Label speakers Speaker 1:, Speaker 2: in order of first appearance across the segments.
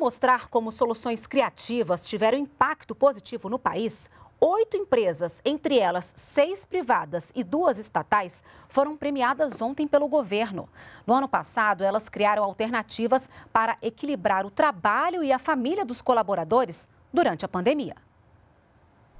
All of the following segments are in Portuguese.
Speaker 1: mostrar como soluções criativas tiveram impacto positivo no país, oito empresas, entre elas seis privadas e duas estatais, foram premiadas ontem pelo governo. No ano passado, elas criaram alternativas para equilibrar o trabalho e a família dos colaboradores durante a pandemia.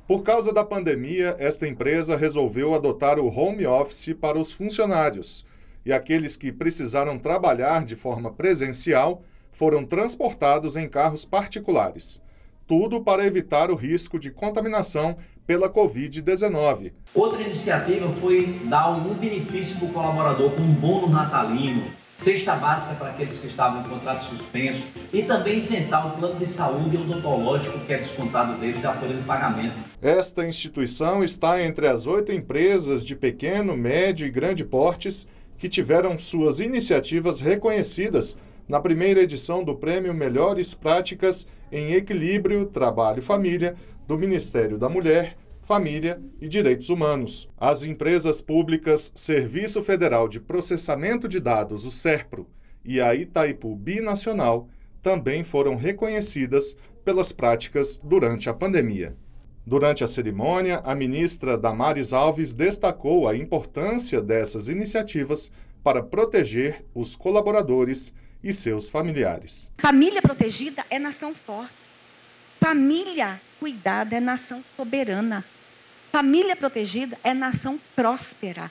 Speaker 2: Por causa da pandemia, esta empresa resolveu adotar o home office para os funcionários. E aqueles que precisaram trabalhar de forma presencial foram transportados em carros particulares. Tudo para evitar o risco de contaminação pela Covid-19.
Speaker 3: Outra iniciativa foi dar um benefício para o colaborador com um bônus natalino, cesta básica para aqueles que estavam em contrato suspenso e também isentar o plano de saúde odontológico que é descontado deles da folha de pagamento.
Speaker 2: Esta instituição está entre as oito empresas de pequeno, médio e grande portes que tiveram suas iniciativas reconhecidas na primeira edição do Prêmio Melhores Práticas em Equilíbrio Trabalho-Família do Ministério da Mulher, Família e Direitos Humanos. As empresas públicas Serviço Federal de Processamento de Dados, o SERPRO, e a Itaipu Binacional também foram reconhecidas pelas práticas durante a pandemia. Durante a cerimônia, a ministra Damares Alves destacou a importância dessas iniciativas para proteger os colaboradores e seus familiares.
Speaker 4: Família protegida é nação forte. Família cuidada é nação soberana. Família protegida é nação próspera.